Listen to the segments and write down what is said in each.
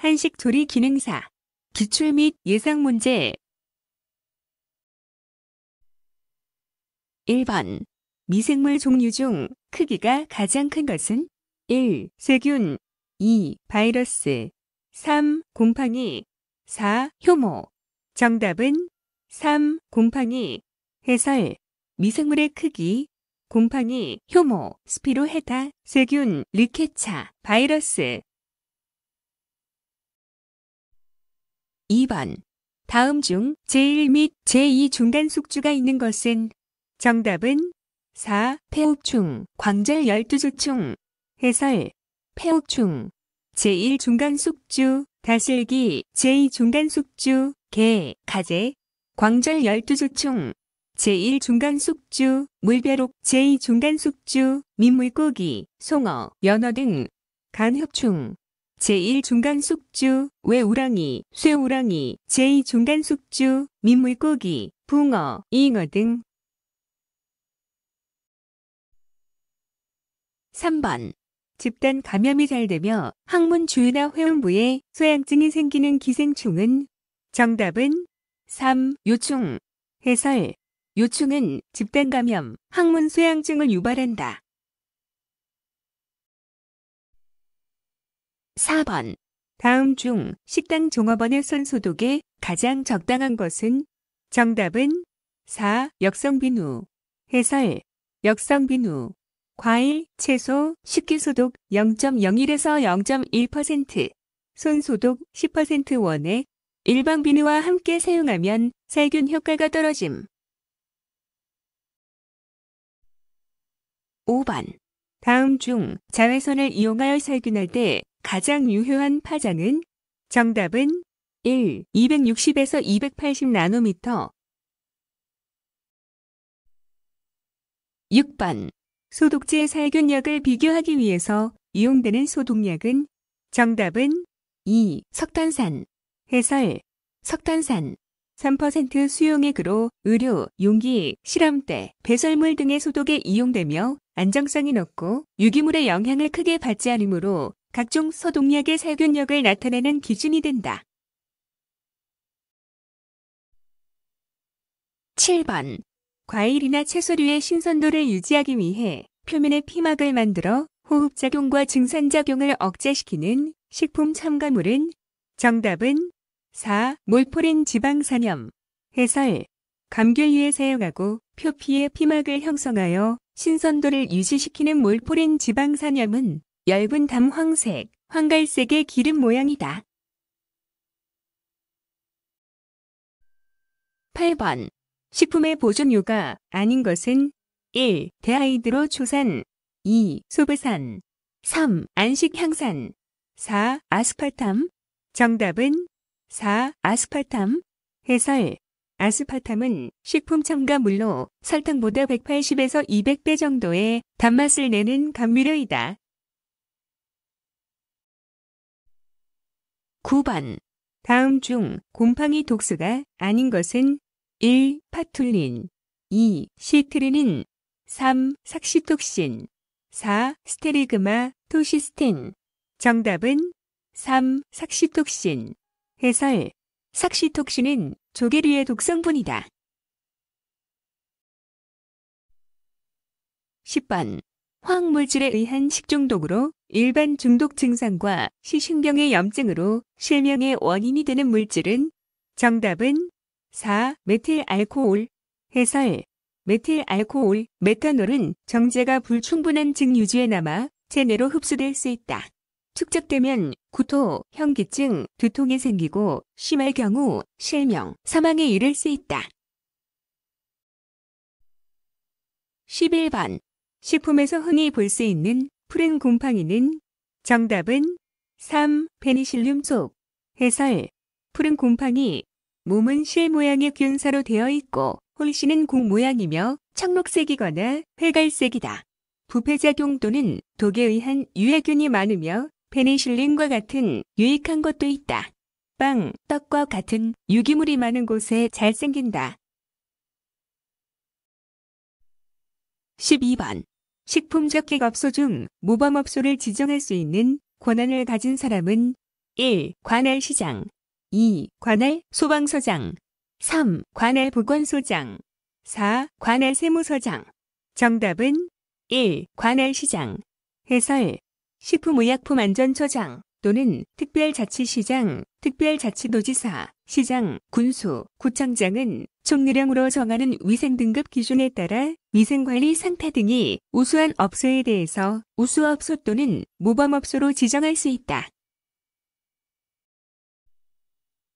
한식 조리 기능사. 기출 및 예상 문제. 1번. 미생물 종류 중 크기가 가장 큰 것은 1. 세균 2. 바이러스 3. 곰팡이 4. 효모 정답은 3. 곰팡이 해설 미생물의 크기 곰팡이, 효모, 스피로헤타, 세균, 리케차, 바이러스 2번. 다음 중 제1 및 제2 중간 숙주가 있는 것은 정답은 4. 폐옥충, 광절 12주충. 해설. 폐옥충. 제1 중간 숙주, 다슬기, 제2 중간 숙주, 개, 가재, 광절 12주충. 제1 중간 숙주, 물벼룩, 제2 중간 숙주, 민물고기, 송어, 연어 등. 간흡충, 제1 중간 숙주, 외우랑이, 쇠우랑이, 제2 중간 숙주, 민물고기, 붕어, 잉어 등 3번 집단 감염이 잘 되며 항문 주위나 회음부에 소양증이 생기는 기생충은 정답은 3. 요충 해설 요충은 집단 감염, 항문 쇠양증을 유발한다. 4번. 다음 중 식당 종업원의 손 소독에 가장 적당한 것은 정답은 4. 역성비누. 해설. 역성비누. 과일, 채소, 식기소독 0.01에서 0.1%, 손소독 10% 원액, 일반 비누와 함께 사용하면 살균 효과가 떨어짐. 5번. 다음 중 자외선을 이용하여 살균할 때 가장 유효한 파장은 정답은 1. 260에서 280 나노미터 6번. 소독제 살균력을 비교하기 위해서 이용되는 소독약은 정답은 2. 석탄산 해설 석탄산 3% 수용액으로 의료, 용기, 실험대, 배설물 등의 소독에 이용되며 안정성이 높고 유기물의 영향을 크게 받지 않으므로 각종 소독약의 살균력을 나타내는 기준이 된다. 7번. 과일이나 채소류의 신선도를 유지하기 위해 표면에 피막을 만들어 호흡작용과 증산작용을 억제시키는 식품 첨가물은 정답은 4. 몰포린 지방산염 해설 감귤류에 사용하고 표피의 피막을 형성하여 신선도를 유지시키는 몰포린 지방산염은 엷은 담황색, 황갈색의 기름 모양이다. 8번. 식품의 보존료가 아닌 것은 1. 대하이드로 초산 2. 소브산 3. 안식향산 4. 아스팔탐 정답은 4. 아스팔탐 해설 아스파탐은 식품 첨가물로 설탕보다 180에서 200배 정도의 단맛을 내는 감미료이다. 9번. 다음 중 곰팡이 독소가 아닌 것은 1. 파툴린 2. 시트르닌 3. 삭시톡신 4. 스테리그마 토시스틴 정답은 3. 삭시톡신 해설 삭시톡신은 조개류의 독성분이다. 10번. 화학물질에 의한 식중독으로 일반 중독 증상과 시신경의 염증으로 실명의 원인이 되는 물질은 정답은 4. 메틸 알코올 해설 메틸 알코올, 메탄올은 정제가 불충분한 증유지에 남아 체내로 흡수될 수 있다. 축적되면 구토, 현기증, 두통이 생기고 심할 경우 실명, 사망에 이를 수 있다. 11번. 식품에서 흔히 볼 수 있는 푸른 곰팡이는 정답은 3. 페니실륨 속. 해설. 푸른 곰팡이. 몸은 실 모양의 균사로 되어 있고 홀씨는 공 모양이며 청록색이거나 회갈색이다. 부패작용 또는 독에 의한 유해균이 많으며 페니실린과 같은 유익한 것도 있다. 빵, 떡과 같은 유기물이 많은 곳에 잘 생긴다. 12번. 식품적객업소 중 모범업소를 지정할 수 있는 권한을 가진 사람은 1. 관할 시장 2. 관할 소방서장 3. 관할 보건소장 4. 관할 세무서장 정답은 1. 관할 시장 해설 식품의약품안전처장 또는 특별자치시장, 특별자치도지사, 시장, 군수, 구청장은 총리령으로 정하는 위생 등급 기준에 따라 위생관리 상태 등이 우수한 업소에 대해서 우수업소 또는 모범업소로 지정할 수 있다.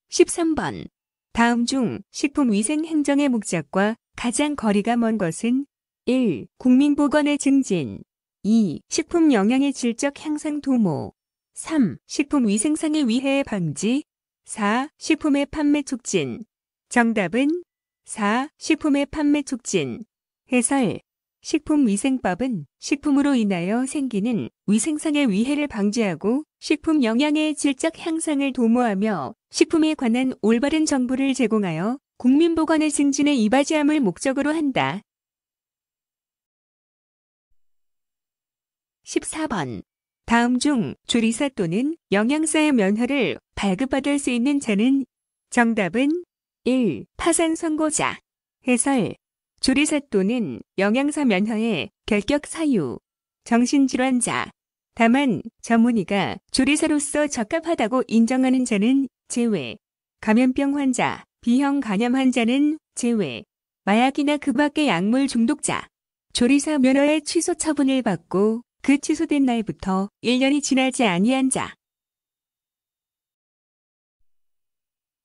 13번. 다음 중 식품위생행정의 목적과 가장 거리가 먼 것은 1. 국민보건의 증진 2. 식품 영양의 질적 향상 도모 3. 식품위생상의 위해 방지 4. 식품의 판매 촉진 정답은 4. 식품의 판매 촉진 해설 식품위생법은 식품으로 인하여 생기는 위생상의 위해를 방지하고 식품 영양의 질적 향상을 도모하며 식품에 관한 올바른 정보를 제공하여 국민 보건의 증진에 이바지함을 목적으로 한다. 14번. 다음 중 조리사 또는 영양사의 면허를 발급받을 수 있는 자는 정답은 1. 파산 선고자. 해설. 조리사 또는 영양사 면허의 결격 사유. 정신질환자. 다만 전문의가 조리사로서 적합하다고 인정하는 자는 제외. 감염병 환자, 비형 간염 환자는 제외. 마약이나 그 밖의 약물 중독자. 조리사 면허의 취소 처분을 받고 그 취소된 날부터 1년이 지나지 아니한 자.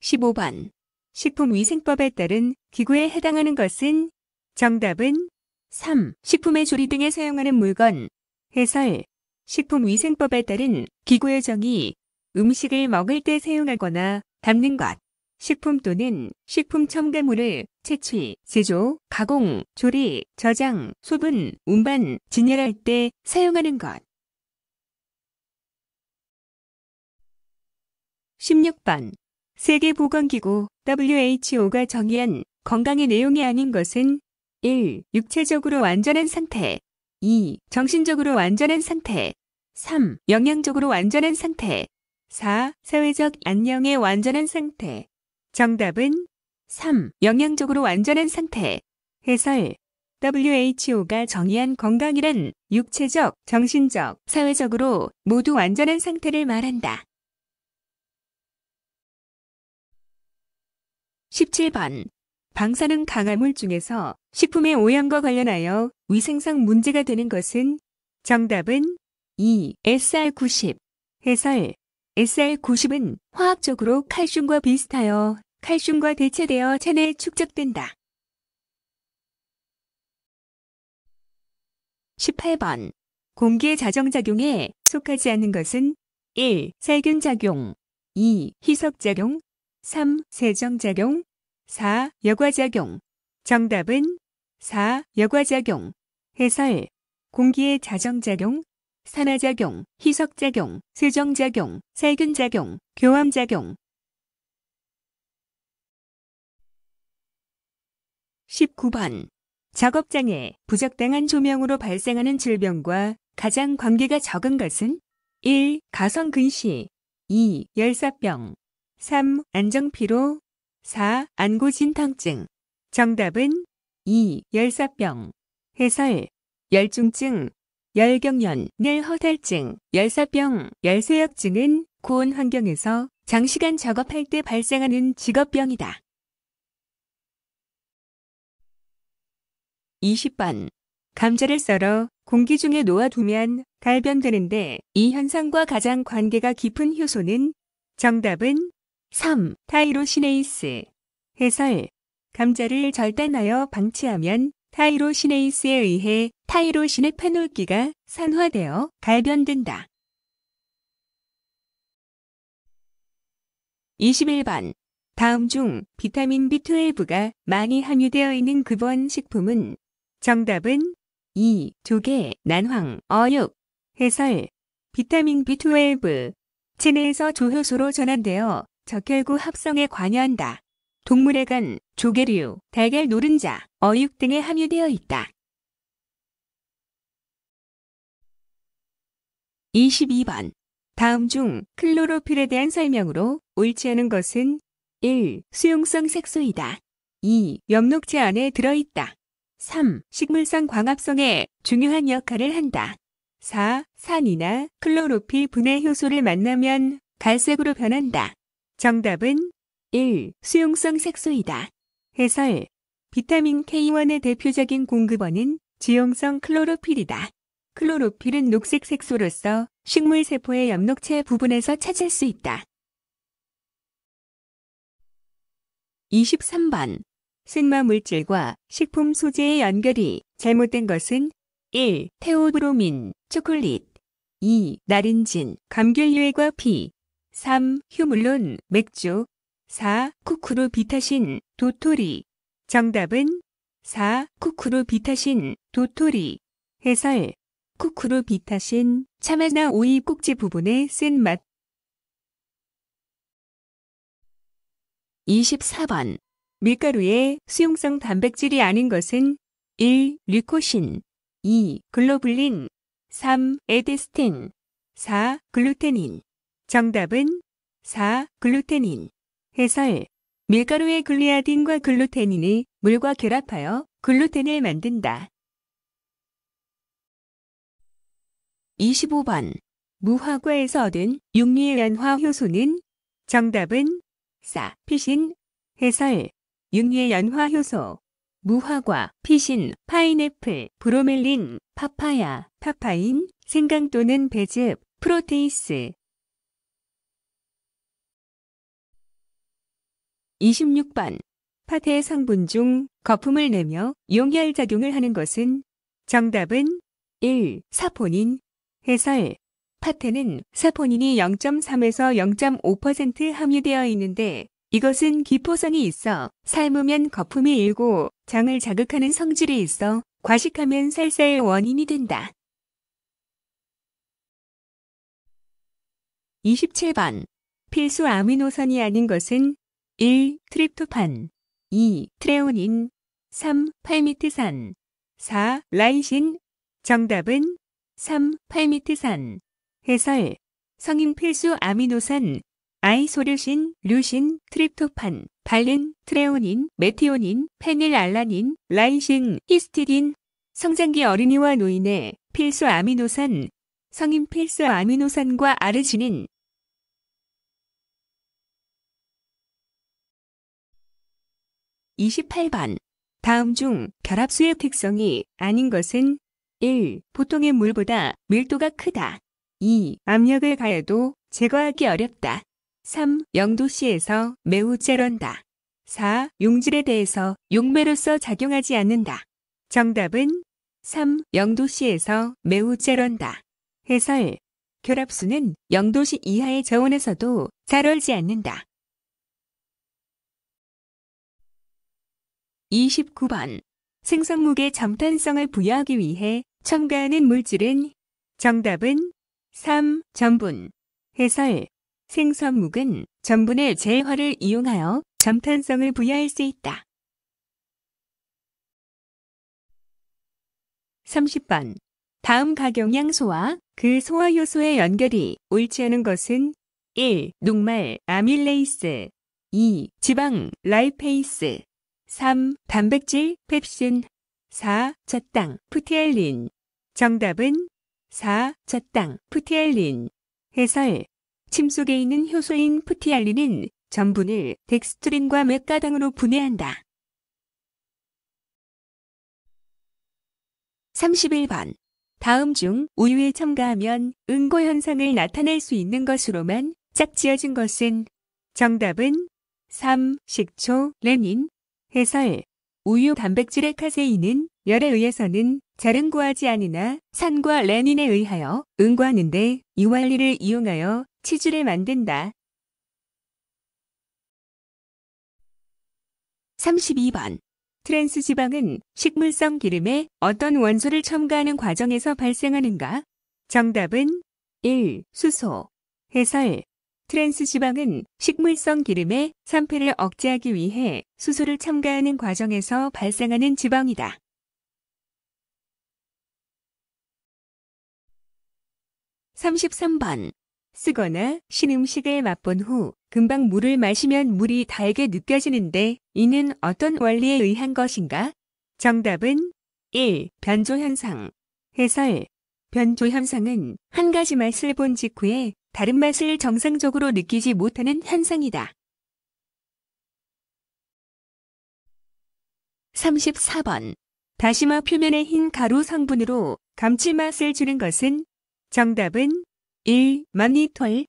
15번. 식품위생법에 따른 기구에 해당하는 것은 정답은 3. 식품의 조리 등에 사용하는 물건. 해설. 식품위생법에 따른 기구의 정의. 음식을 먹을 때 사용하거나 담는 것. 식품 또는 식품 첨가물을 채취, 제조, 가공, 조리, 저장, 소분, 운반, 진열할 때 사용하는 것. 16번. 세계보건기구 WHO가 정의한 건강의 내용이 아닌 것은 1. 육체적으로 완전한 상태 2. 정신적으로 완전한 상태 3. 영양적으로 완전한 상태 4. 사회적 안녕의 완전한 상태 정답은 3. 영양적으로 완전한 상태. 해설. WHO가 정의한 건강이란 육체적, 정신적, 사회적으로 모두 완전한 상태를 말한다. 17번. 방사능 강화물 중에서 식품의 오염과 관련하여 위생상 문제가 되는 것은 정답은 2. SR90. 해설. SR90은 화학적으로 칼슘과 비슷하여 칼슘과 대체되어 체내에 축적된다. 18번. 공기의 자정작용에 속하지 않는 것은 1. 살균작용 2. 희석작용 3. 세정작용 4. 여과작용 정답은 4. 여과작용 해설 공기의 자정작용 산화작용, 희석작용, 세정작용, 살균작용, 교함작용 19번 작업장에 부적당한 조명으로 발생하는 질병과 가장 관계가 적은 것은 1. 가성근시 2. 열사병 3. 안정피로 4. 안구진탕증 정답은 2. 열사병 해설 열중증 열경련, 뇌허탈증, 열사병, 열쇠약증은 고온 환경에서 장시간 작업할 때 발생하는 직업병이다. 20번. 감자를 썰어 공기 중에 놓아두면 갈변되는데 이 현상과 가장 관계가 깊은 효소는 정답은 3. 타이로시네이스. 해설. 감자를 절단하여 방치하면 타이로시네이스에 의해 타이로신의 페놀기가 산화되어 갈변된다. 21번. 다음 중 비타민 B12가 많이 함유되어 있는 급원 식품은 정답은 2. 조개, 난황, 어육. 해설. 비타민 B12. 체내에서 조효소로 전환되어 적혈구 합성에 관여한다. 동물의 간, 조개류, 달걀 노른자, 어육 등에 함유되어 있다. 22번. 다음 중 클로로필에 대한 설명으로 옳지 않은 것은 1. 수용성 색소이다. 2. 엽록체 안에 들어있다. 3. 식물성 광합성에 중요한 역할을 한다. 4. 산이나 클로로필 분해 효소를 만나면 갈색으로 변한다. 정답은 1. 수용성 색소이다. 해설 비타민 K1의 대표적인 공급원은 지용성 클로로필이다. 클로로필은 녹색 색소로서 식물 세포의 엽록체 부분에서 찾을 수 있다. 23번. 승마 물질과 식품 소재의 연결이 잘못된 것은 1. 테오브로민, 초콜릿 2. 나린진, 감귤류액과 피 3. 휴물론, 맥주 4. 쿠쿠루 비타신, 도토리 정답은 4. 쿠쿠루 비타신, 도토리 해설 쿠쿠루 비타신, 참외나 오이 꼭지 부분에 쓴 맛. 24번. 밀가루의 수용성 단백질이 아닌 것은 1. 류코신 2. 글로불린 3. 에데스틴 4. 글루테닌 정답은 4. 글루테닌 해설 밀가루의 글리아딘과 글루테닌이 물과 결합하여 글루텐을 만든다. 25번. 무화과에서 얻은 육류의 연화 효소는 정답은 4. 피신 해설 육류의 연화 효소 무화과, 피신, 파인애플, 브로멜린, 파파야, 파파인, 생강 또는 배즙, 프로테이스 26번. 팥의 성분 중 거품을 내며 용혈 작용을 하는 것은 정답은 1. 사포닌 해설 파테는 사포닌이 0.3에서 0.5% 함유되어 있는데 이것은 기포성이 있어 삶으면 거품이 일고 장을 자극하는 성질이 있어 과식하면 살사의 원인이 된다. 27번. 필수 아미노산이 아닌 것은 1. 트립토판 2. 트레오닌 3. 팔미트산 4. 라이신 정답은 3. 팔미트산 해설 성인 필수 아미노산 아이소류신, 류신, 트립토판, 발린, 트레오닌, 메티오닌, 페닐알라닌, 라이신, 히스티딘, 성장기 어린이와 노인의 필수 아미노산, 성인 필수 아미노산과 아르지닌, 28번. 다음 중 결합수의 특성이 아닌 것은 1. 보통의 물보다 밀도가 크다. 2. 압력을 가해도 제거하기 어렵다. 3. 영도시에서 매우 째런다. 4. 용질에 대해서 용매로서 작용하지 않는다. 정답은 3. 영도시에서 매우 째런다. 해설 결합수는 영도시 이하의 저온에서도 잘 얼지 않는다. 29번. 생성목의 점탄성을 부여하기 위해 첨가하는 물질은 정답은 3. 전분. 해설 생선묵은 전분의 재활을 이용하여 점탄성을 부여할 수 있다. 30번. 다음 각영양소와 그 소화효소의 연결이 옳지 않은 것은 1. 녹말 아밀레이스 2. 지방 라이페이스 3. 단백질 펩신 4. 젖당 푸티알린 정답은 4. 젖당 푸티알린 해설 침 속에 있는 효소인 푸티알린은 전분을 덱스트린과 맥아당으로 분해한다. 31번. 다음 중 우유에 첨가하면 응고 현상을 나타낼 수 있는 것으로만 짝지어진 것은 정답은 3. 식초, 레닌. 해설. 우유 단백질의 카세인은 열에 의해서는 잘 응고하지 않으나 산과 레닌에 의하여 응고하는데 이 원리를 이용하여 치즈를 만든다. 32번. 트랜스 지방은 식물성 기름에 어떤 원소를 첨가하는 과정에서 발생하는가? 정답은 1. 수소. 해설. 트랜스 지방은 식물성 기름의 산패를 억제하기 위해 수소를 첨가하는 과정에서 발생하는 지방이다. 33번. 쓰거나 신 음식을 맛본 후 금방 물을 마시면 물이 달게 느껴지는데 이는 어떤 원리에 의한 것인가? 정답은 1. 변조 현상. 해설. 변조 현상은 한 가지 맛을 본 직후에 다른 맛을 정상적으로 느끼지 못하는 현상이다. 34번. 다시마 표면의 흰 가루 성분으로 감칠맛을 주는 것은 정답은 1. 마니톨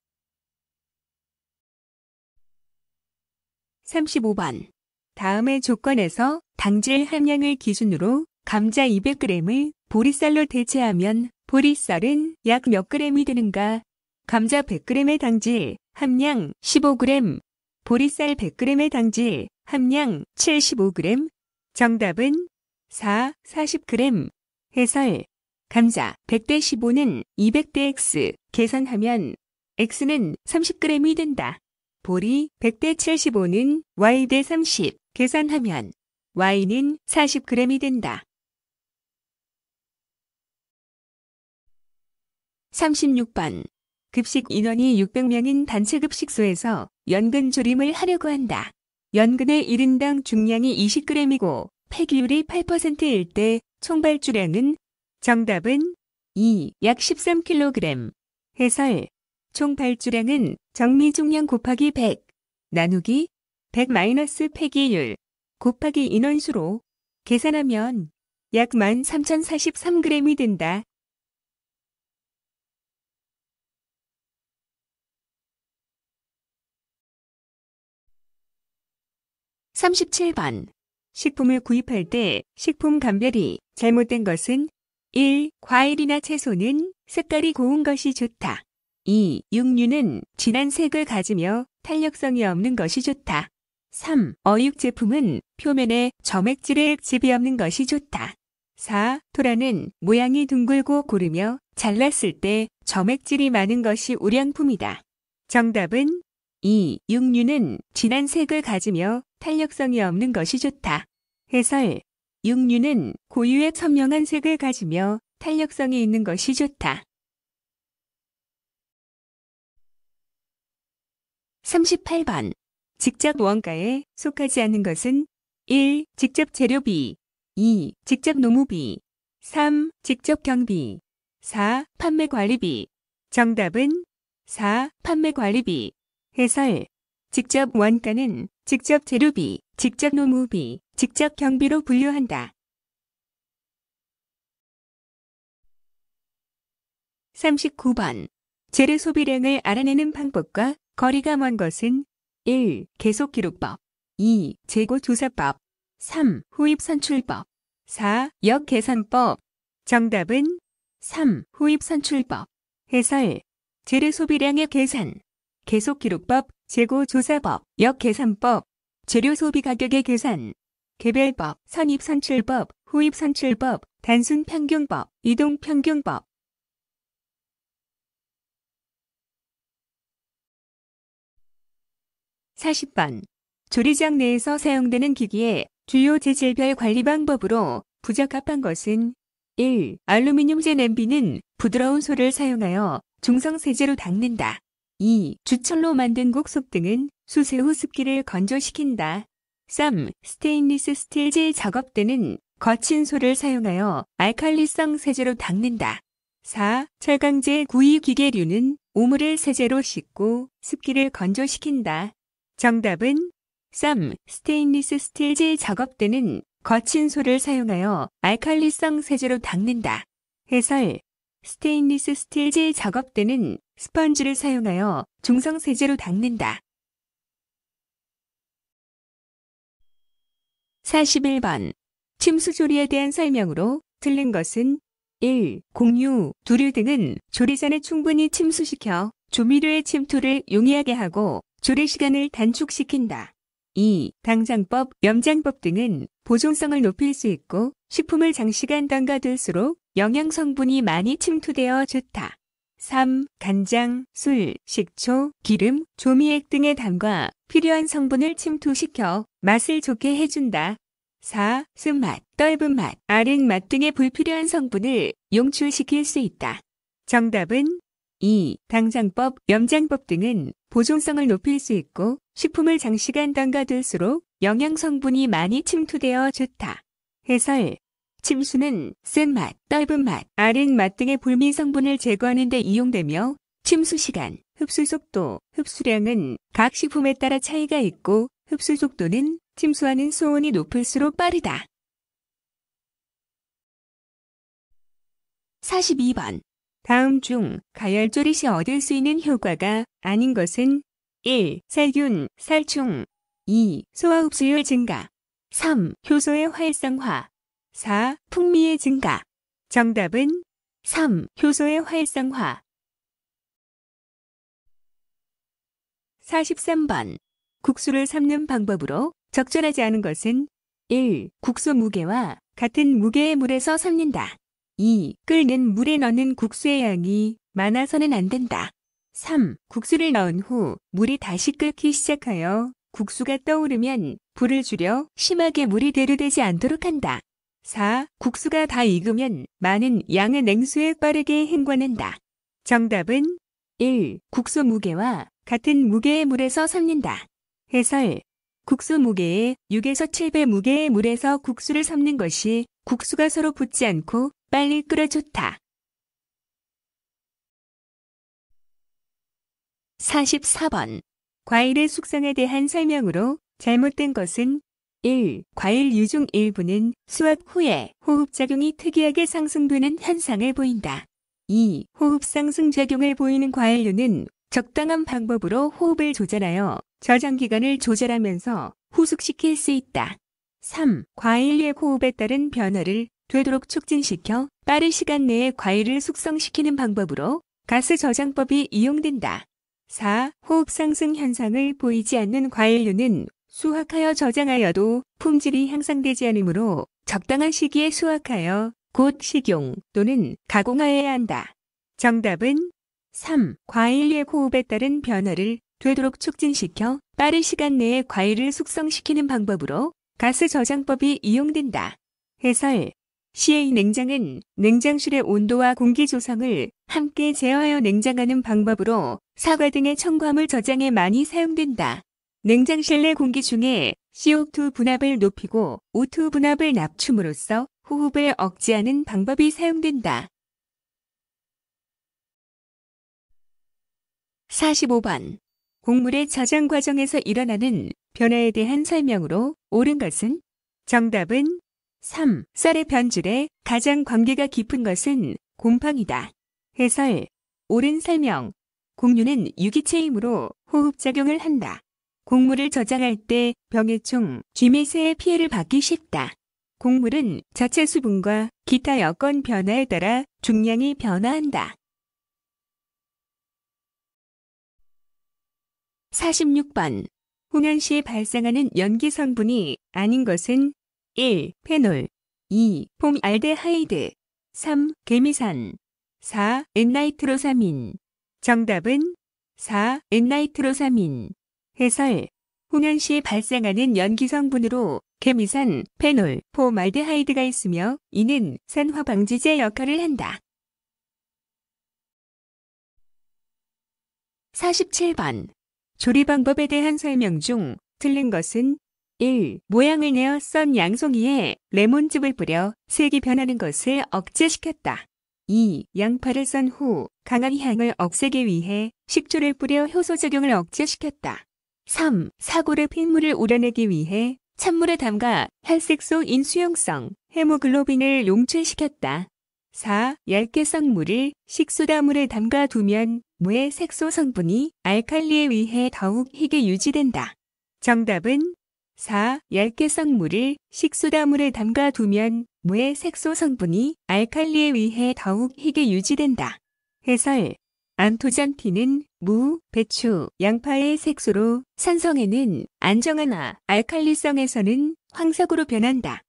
35번. 다음의 조건에서 당질 함량을 기준으로 감자 200g을 보리쌀로 대체하면 보리쌀은 약몇 g이 되는가? 감자 100g의 당질 함량 15g, 보리쌀 100g의 당질 함량 75g. 정답은 4, 40g. 해설. 감자 100대 15는 200대 x 계산하면 x는 30g이 된다. 보리 100대 75는 y대 30 계산하면 y는 40g이 된다. 36번. 급식 인원이 600명인 단체 급식소에서 연근 조림을 하려고 한다. 연근의 1인당 중량이 20g이고 폐기율이 8%일 때 총발주량은 정답은 2, 약 13kg. 해설. 총 발주량은 정미 중량 곱하기 100 나누기 100 마이너스 폐기율 곱하기 인원수로 계산하면 약 13,043g이 된다. 37번. 식품을 구입할 때 식품 감별이 잘못된 것은 1. 과일이나 채소는 색깔이 고운 것이 좋다. 2. 육류는 진한 색을 가지며 탄력성이 없는 것이 좋다. 3. 어육 제품은 표면에 점액질의 액집이 없는 것이 좋다. 4. 토라는 모양이 둥글고 고르며 잘랐을 때 점액질이 많은 것이 우량품이다. 정답은 2. 육류는 진한 색을 가지며 탄력성이 없는 것이 좋다. 해설. 육류는 고유의 선명한 색을 가지며 탄력성이 있는 것이 좋다. 38번. 직접 원가에 속하지 않는 것은 1. 직접 재료비 2. 직접 노무비 3. 직접 경비 4. 판매 관리비 정답은 4. 판매 관리비 해설 직접 원가는 직접 재료비, 직접 노무비, 직접 경비로 분류한다. 39번. 재료 소비량을 알아내는 방법과 거리가 먼 것은 1. 계속 기록법 2. 재고 조사법 3. 후입선출법 4. 역 계산법 정답은 3. 후입선출법 해설 재료 소비량의 계산 계속 기록법 재고조사법, 역계산법, 재료 소비 가격의 계산, 개별법, 선입선출법, 후입선출법, 단순평균법, 이동평균법. 4 0번 조리장 내에서 사용되는 기기의 주요 재질별 관리 방법으로 부적합한 것은 1. 알루미늄제 냄비는 부드러운 솔을 사용하여 중성 세제로 닦는다. 2. 주철로 만든 국솥 등은 수세 후 습기를 건조시킨다. 3. 스테인리스 스틸제 작업대는 거친 솔을 사용하여 알칼리성 세제로 닦는다. 4. 철강제 구이 기계류는 오물을 세제로 씻고 습기를 건조시킨다. 정답은 3. 스테인리스 스틸제 작업대는 거친 솔을 사용하여 알칼리성 세제로 닦는다. 해설 스테인리스 스틸제 작업 때는 스펀지를 사용하여 중성세제로 닦는다. 41번. 침수조리에 대한 설명으로 틀린 것은 1. 곡류, 두류 등은 조리 전에 충분히 침수시켜 조미료의 침투를 용이하게 하고 조리 시간을 단축시킨다. 2. 당장법, 염장법 등은 보존성을 높일 수 있고 식품을 장시간 담가둘수록 영양 성분이 많이 침투되어 좋다. 3. 간장, 술, 식초, 기름, 조미액 등의 담과 필요한 성분을 침투시켜 맛을 좋게 해준다. 4. 쓴맛, 떫은 맛, 아른 맛 등의 불필요한 성분을 용출시킬 수 있다. 정답은 2. 당장법, 염장법 등은 보존성을 높일 수 있고 식품을 장시간 담가둘수록 영양 성분이 많이 침투되어 좋다. 해설 침수는 쓴맛, 떫은 맛, 아른 맛 등의 불미 성분을 제거하는 데 이용되며 침수 시간, 흡수 속도, 흡수량은 각 식품에 따라 차이가 있고 흡수 속도는 침수하는 소온이 높을수록 빠르다. 42번. 다음 중 가열조리 시 얻을 수 있는 효과가 아닌 것은 1. 살균, 살충 2. 소화 흡수율 증가 3. 효소의 활성화 4. 풍미의 증가 정답은 3. 효소의 활성화 43번. 국수를 삶는 방법으로 적절하지 않은 것은 1. 국수 무게와 같은 무게의 물에서 삶는다. 2. 끓는 물에 넣는 국수의 양이 많아서는 안 된다. 3. 국수를 넣은 후 물이 다시 끓기 시작하여 국수가 떠오르면 불을 줄여 심하게 물이 대류되지 않도록 한다. 4. 국수가 다 익으면 많은 양의 냉수에 빠르게 헹궈낸다. 정답은 1. 국수 무게와 같은 무게의 물에서 삶는다. 해설 국수 무게에 6에서 7배 무게의 물에서 국수를 삶는 것이 국수가 서로 붙지 않고 빨리 끓어 좋다. 44번. 과일의 숙성에 대한 설명으로 잘못된 것은 1. 과일 유중 일부는 수확 후에 호흡작용이 특이하게 상승되는 현상을 보인다. 2. 호흡 상승 작용을 보이는 과일류는 적당한 방법으로 호흡을 조절하여 저장 기간을 조절하면서 후숙시킬 수 있다. 3. 과일류의 호흡에 따른 변화를 되도록 촉진시켜 빠른 시간 내에 과일을 숙성시키는 방법으로 가스 저장법이 이용된다. 4. 호흡 상승 현상을 보이지 않는 과일류는 수확하여 저장하여도 품질이 향상되지 않으므로 적당한 시기에 수확하여 곧 식용 또는 가공하여야 한다. 정답은 3. 과일류의 호흡에 따른 변화를 되도록 촉진시켜 빠른 시간 내에 과일을 숙성시키는 방법으로 가스 저장법이 이용된다. 해설 CA 냉장은 냉장실의 온도와 공기 조성을 함께 제어하여 냉장하는 방법으로 사과 등의 첨가물 저장에 많이 사용된다. 냉장 실 내 공기 중에 CO2 분압을 높이고 O2 분압을 낮춤으로써 호흡을 억제하는 방법이 사용된다. 45번. 곡물의 저장 과정에서 일어나는 변화에 대한 설명으로 옳은 것은 정답은 3. 쌀의 변질에 가장 관계가 깊은 것은 곰팡이다. 해설 옳은 설명 곡류는 유기체이므로 호흡작용을 한다. 곡물을 저장할 때 병해충, 쥐매새의 피해를 받기 쉽다. 곡물은 자체 수분과 기타 여건 변화에 따라 중량이 변화한다. 46번. 훈연 시 발생하는 연기 성분이 아닌 것은 1. 페놀 2. 폼알데하이드 3. 개미산 4. 엔나이트로사민 정답은 4. 엔나이트로사민 해설 훈연 시 발생하는 연기 성분으로 개미산, 페놀, 폼알데하이드가 있으며 이는 산화 방지제 역할을 한다. 47번 조리 방법에 대한 설명 중 틀린 것은 1. 모양을 내어 썬 양송이에 레몬즙을 뿌려 색이 변하는 것을 억제시켰다. 2. 양파를 썬 후 강한 향을 없애기 위해 식초를 뿌려 효소 작용을 억제시켰다. 3. 사골의 핏물을 우려내기 위해 찬물에 담가 혈색소 인수용성 헤모글로빈을 용출시켰다. 4. 얇게 썬 물을 식소다물에 담가 두면 무의 색소 성분이 알칼리에 의해 더욱 희게 유지된다. 정답은 4. 얇게 썬 물을 식소다물에 담가 두면 무의 색소 성분이 알칼리에 의해 더욱 희게 유지된다. 해설 안토잔티는 무, 배추, 양파의 색소로 산성에는 안정화나 알칼리성에서는 황색으로 변한다.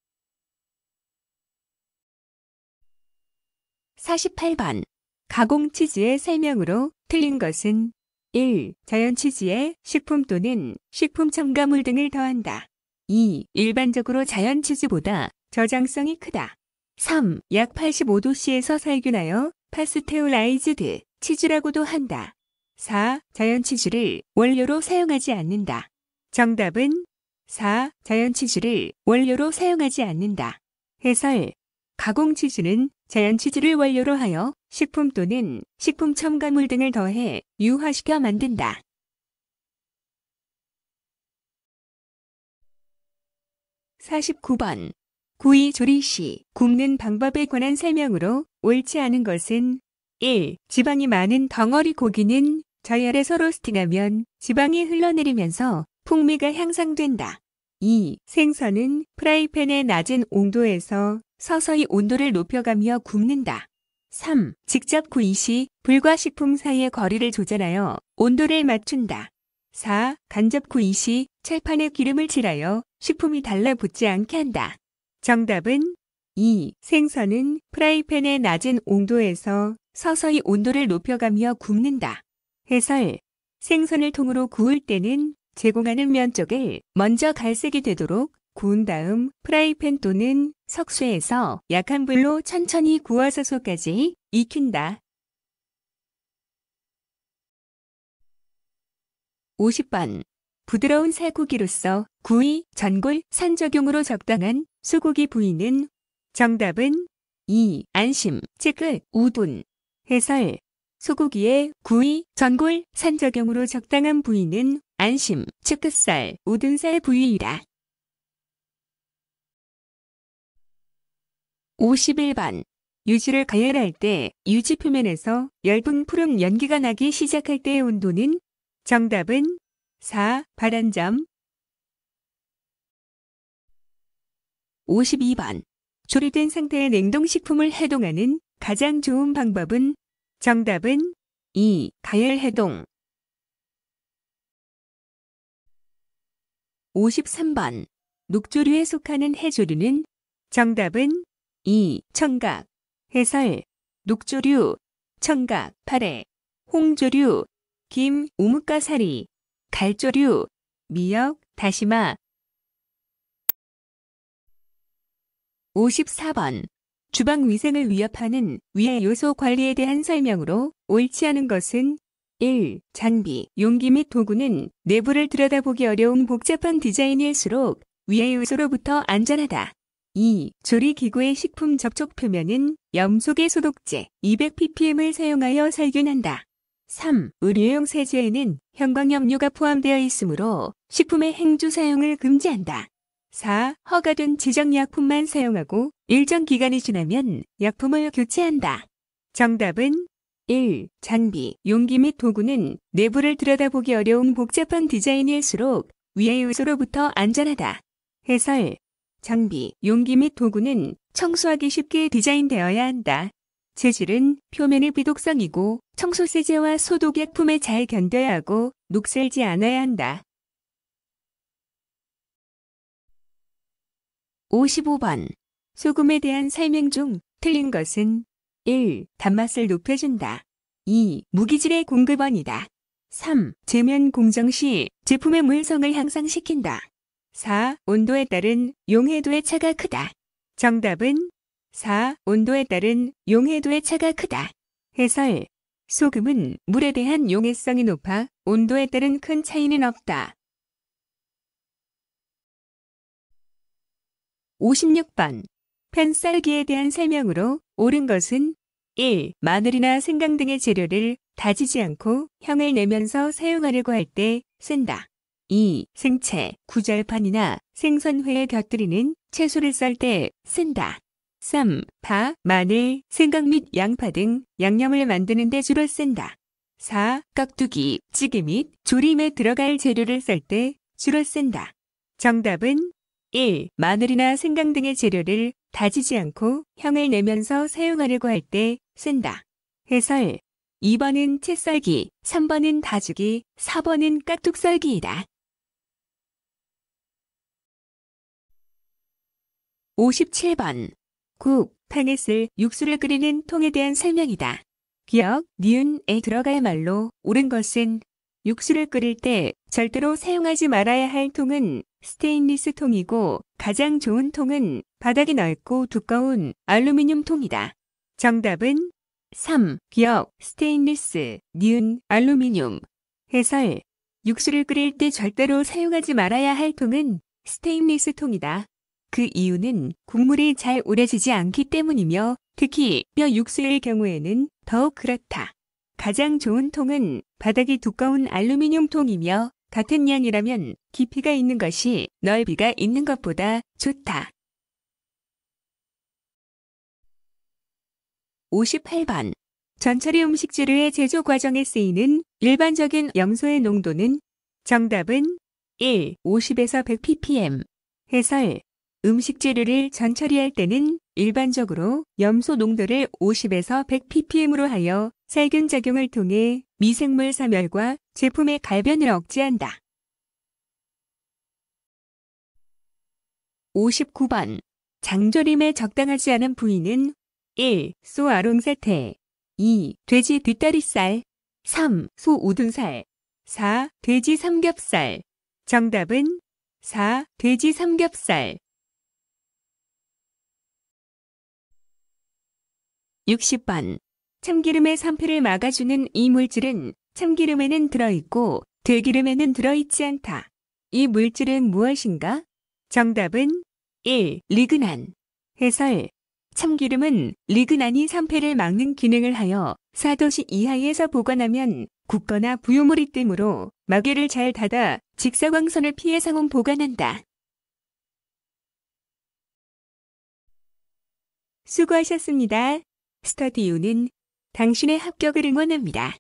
48번 가공치즈의 설명으로 틀린 것은 1. 자연치즈에 식품 또는 식품 첨가물 등을 더한다. 2. 일반적으로 자연치즈보다 저장성이 크다. 3. 약 85도씨에서 살균하여 pasteurized 치즈라고도 한다. 4. 자연 치즈를 원료로 사용하지 않는다. 정답은 4. 자연 치즈를 원료로 사용하지 않는다. 해설 가공 치즈는 자연 치즈를 원료로 하여 식품 또는 식품 첨가물 등을 더해 유화시켜 만든다. (49번) 구이 조리 시 굽는 방법에 관한 설명으로 옳지 않은 것은 1. 지방이 많은 덩어리 고기는 저열에서 로스팅하면 지방이 흘러내리면서 풍미가 향상된다. 2. 생선은 프라이팬의 낮은 온도에서 서서히 온도를 높여가며 굽는다. 3. 직접 구이 시 불과 식품 사이의 거리를 조절하여 온도를 맞춘다. 4. 간접 구이 시 철판에 기름을 칠하여 식품이 달라붙지 않게 한다. 정답은 2. 생선은 프라이팬의 낮은 온도에서 서서히 온도를 높여가며 굽는다. 해설 생선을 통으로 구울 때는 제공하는 면 쪽을 먼저 갈색이 되도록 구운 다음 프라이팬 또는 석쇠에서 약한 불로 천천히 구워서 속까지 익힌다. 50번 부드러운 살코기로서 구이, 전골, 산적용으로 적당한 소고기 부위는 정답은 2. 안심, 체크, 우둔. 해설 소고기의 구이, 전골, 산적용으로 적당한 부위는 안심, 측끝살, 우둔살 부위이다. 51번. 유지를 가열할 때 유지 표면에서 얇은 푸른 연기가 나기 시작할 때의 온도는 정답은 4. 발안점 52번. 조리된 상태의 냉동식품을 해동하는 가장 좋은 방법은 정답은 2. 가열해동 53번. 녹조류에 속하는 해조류는 정답은 2. 청각 해설 녹조류, 청각, 파래, 홍조류, 김, 우뭇가사리, 갈조류, 미역, 다시마 54번 주방 위생을 위협하는 위의 요소 관리에 대한 설명으로 옳지 않은 것은 1. 장비, 용기 및 도구는 내부를 들여다보기 어려운 복잡한 디자인일수록 위의 요소로부터 안전하다. 2. 조리기구의 식품 접촉 표면은 염소계 소독제 200ppm을 사용하여 살균한다. 3. 의료용 세제에는 형광염료가 포함되어 있으므로 식품의 행주 사용을 금지한다. 4. 허가된 지정약품만 사용하고 일정 기간이 지나면 약품을 교체한다. 정답은 1. 장비, 용기 및 도구는 내부를 들여다보기 어려운 복잡한 디자인일수록 위의 요소로부터 안전하다. 해설 장비, 용기 및 도구는 청소하기 쉽게 디자인되어야 한다. 재질은 표면의 비독성이고 청소세제와 소독약품에 잘 견뎌야 하고 녹슬지 않아야 한다. 55번. 소금에 대한 설명 중 틀린 것은 1. 단맛을 높여준다. 2. 무기질의 공급원이다. 3. 제면 공정 시 제품의 물성을 향상시킨다. 4. 온도에 따른 용해도의 차가 크다. 정답은 4. 온도에 따른 용해도의 차가 크다. 해설 소금은 물에 대한 용해성이 높아 온도에 따른 큰 차이는 없다. 56번. 펜쌀기에 대한 설명으로 옳은 것은 1. 마늘이나 생강 등의 재료를 다지지 않고 향을 내면서 사용하려고 할 때 쓴다. 2. 생채, 구절판이나 생선회에 곁들이는 채소를 썰 때 쓴다. 3. 파, 마늘, 생강 및 양파 등 양념을 만드는 데 주로 쓴다. 4. 깍두기, 찌개 및 조림에 들어갈 재료를 썰 때 주로 쓴다. 정답은 1. 마늘이나 생강 등의 재료를 다지지 않고 향을 내면서 사용하려고 할 때 쓴다. 해설 2번은 채 썰기, 3번은 다지기, 4번은 깍둑 썰기이다. 57번. 국, 탕에 쓸 육수를 끓이는 통에 대한 설명이다. 기억, 니은에 들어갈 말로 옳은 것은 육수를 끓일 때 절대로 사용하지 말아야 할 통은 스테인리스 통이고 가장 좋은 통은 바닥이 넓고 두꺼운 알루미늄 통이다. 정답은 3. 기역, 스테인리스, 니은, 알루미늄. 해설. 육수를 끓일 때 절대로 사용하지 말아야 할 통은 스테인리스 통이다. 그 이유는 국물이 잘 우려지지 않기 때문이며 특히 뼈 육수일 경우에는 더욱 그렇다. 가장 좋은 통은 바닥이 두꺼운 알루미늄 통이며 같은 양이라면 깊이가 있는 것이 넓이가 있는 것보다 좋다. 58번. 전처리 음식 재료의 제조 과정에 쓰이는 일반적인 염소의 농도는 정답은 1. 50에서 100 ppm. 해설. 음식 재료를 전처리할 때는 일반적으로 염소 농도를 50에서 100 ppm으로 하여 살균 작용을 통해 미생물 사멸과 제품의 갈변을 억제한다. 59번. 장조림에 적당하지 않은 부위는 1. 소 아롱사태 2. 돼지 뒷다리살 3. 소 우둔살 4. 돼지 삼겹살 정답은 4. 돼지 삼겹살 60번. 참기름의 산패를 막아주는 이 물질은 참기름에는 들어있고 들기름에는 들어있지 않다. 이 물질은 무엇인가? 정답은 1. 리그난. 해설. 참기름은 리그난이 산패를 막는 기능을 하여 4도씨 이하에서 보관하면 굳거나 부유물이 뜨므로 마개를 잘 닫아 직사광선을 피해 상온 보관한다. 수고하셨습니다. 스터디오는 당신의 합격을 응원합니다.